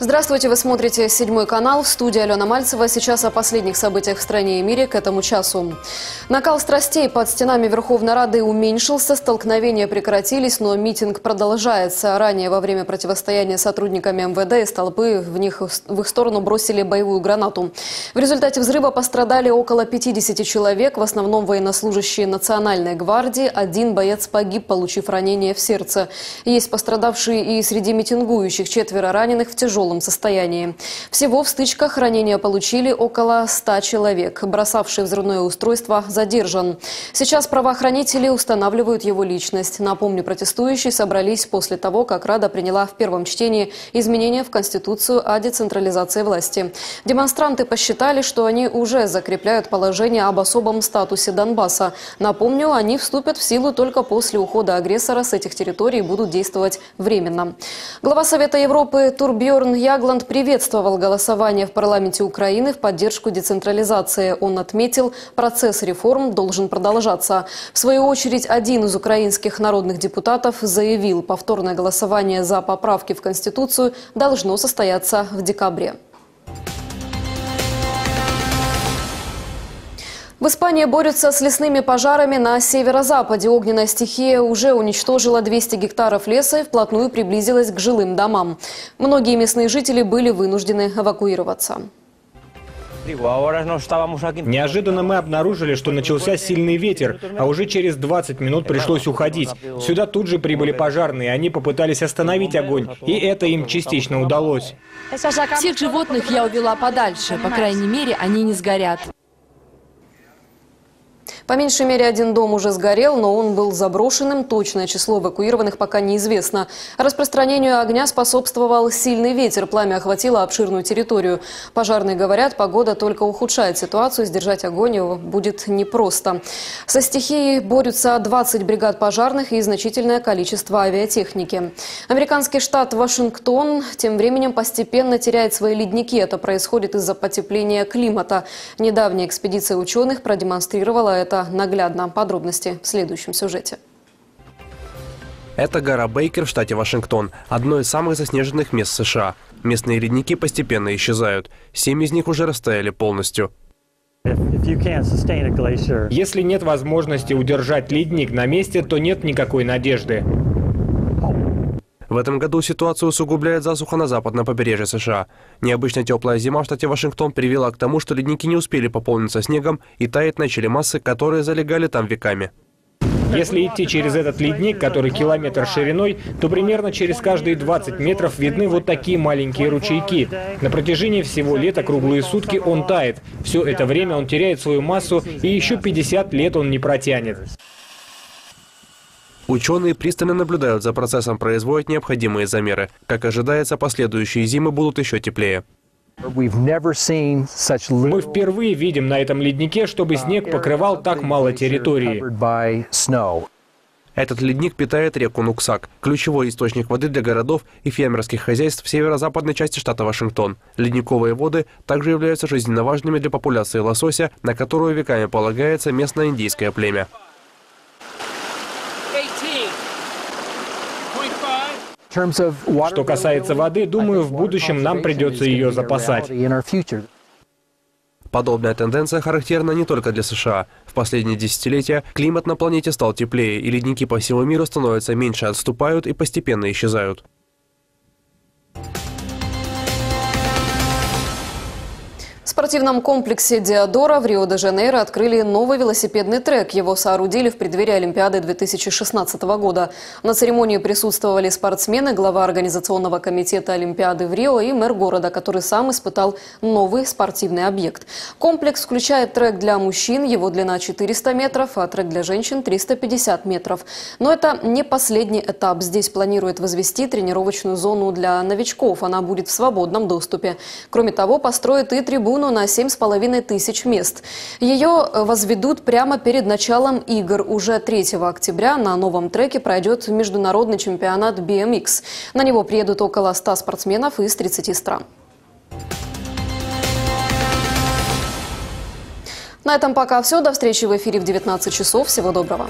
Здравствуйте, вы смотрите «Седьмой канал». В студии Алена Мальцева. Сейчас о последних событиях в стране и мире к этому часу. Накал страстей под стенами Верховной Рады уменьшился, столкновения прекратились, но митинг продолжается. Ранее во время противостояния сотрудниками МВД из толпы в, них, в их сторону бросили боевую гранату. В результате взрыва пострадали около 50 человек, в основном военнослужащие Национальной гвардии. Один боец погиб, получив ранение в сердце. Есть пострадавшие и среди митингующих, четверо раненых в тяжелом тяжелом состоянии. Всего в стычках ранения получили около 100 человек. Бросавший взрывное устройство задержан. Сейчас правоохранители устанавливают его личность. Напомню, протестующие собрались после того, как Рада приняла в первом чтении изменения в Конституцию о децентрализации власти. Демонстранты посчитали, что они уже закрепляют положение об особом статусе Донбасса. Напомню, они вступят в силу только после ухода агрессора с этих территорий и будут действовать временно. Глава Совета Европы Турбьерн Ягланд приветствовал голосование в парламенте Украины в поддержку децентрализации. Он отметил, процесс реформ должен продолжаться. В свою очередь, один из украинских народных депутатов заявил, повторное голосование за поправки в Конституцию должно состояться в декабре. В Испании борются с лесными пожарами на северо-западе. Огненная стихия уже уничтожила 200 гектаров леса и вплотную приблизилась к жилым домам. Многие местные жители были вынуждены эвакуироваться. Неожиданно мы обнаружили, что начался сильный ветер, а уже через 20 минут пришлось уходить. Сюда тут же прибыли пожарные, они попытались остановить огонь, и это им частично удалось. Всех животных я увела подальше, по крайней мере, они не сгорят. По меньшей мере один дом уже сгорел, но он был заброшенным. Точное число эвакуированных пока неизвестно. Распространению огня способствовал сильный ветер. Пламя охватило обширную территорию. Пожарные говорят, погода только ухудшает ситуацию. Сдержать огонь будет непросто. Со стихией борются 20 бригад пожарных и значительное количество авиатехники. Американский штат Вашингтон тем временем постепенно теряет свои ледники. Это происходит из-за потепления климата. Недавняя экспедиция ученых продемонстрировала это наглядно. Подробности в следующем сюжете. Это гора Бейкер в штате Вашингтон, одно из самых заснеженных мест США. Местные ледники постепенно исчезают. Семь из них уже растаяли полностью. Если нет возможности удержать ледник на месте, то нет никакой надежды. В этом году ситуацию усугубляет засуха на западном побережье США. Необычно теплая зима в штате Вашингтон привела к тому, что ледники не успели пополниться снегом и таять начали массы, которые залегали там веками. Если идти через этот ледник, который километр шириной, то примерно через каждые 20 метров видны вот такие маленькие ручейки. На протяжении всего лета круглые сутки он тает. Все это время он теряет свою массу, и еще 50 лет он не протянет. Ученые пристально наблюдают за процессом, производят необходимые замеры. Как ожидается, последующие зимы будут еще теплее. Мы впервые видим на этом леднике, чтобы снег покрывал так мало территории. Этот ледник питает реку Нуксак, ключевой источник воды для городов и фермерских хозяйств в северо-западной части штата Вашингтон. Ледниковые воды также являются жизненно важными для популяции лосося, на которую веками полагается местное индийское племя. Что касается воды, думаю, в будущем нам придется ее запасать. Подобная тенденция характерна не только для США. В последние десятилетия климат на планете стал теплее, и ледники по всему миру становятся меньше, отступают и постепенно исчезают. Спортивном комплексе «Диадора» в Рио-де-Жанейро открыли новый велосипедный трек. Его соорудили в преддверии Олимпиады 2016 года. На церемонии присутствовали спортсмены, глава организационного комитета Олимпиады в Рио и мэр города, который сам испытал новый спортивный объект. Комплекс включает трек для мужчин, его длина 400 метров, а трек для женщин 350 метров. Но это не последний этап. Здесь планируют возвести тренировочную зону для новичков. Она будет в свободном доступе. Кроме того, построят и трибуну на 7,5 тысяч мест. Ее возведут прямо перед началом игр. Уже 3 октября на новом треке пройдет международный чемпионат BMX. На него приедут около 100 спортсменов из 30 стран. На этом пока все. До встречи в эфире в 19 часов. Всего доброго.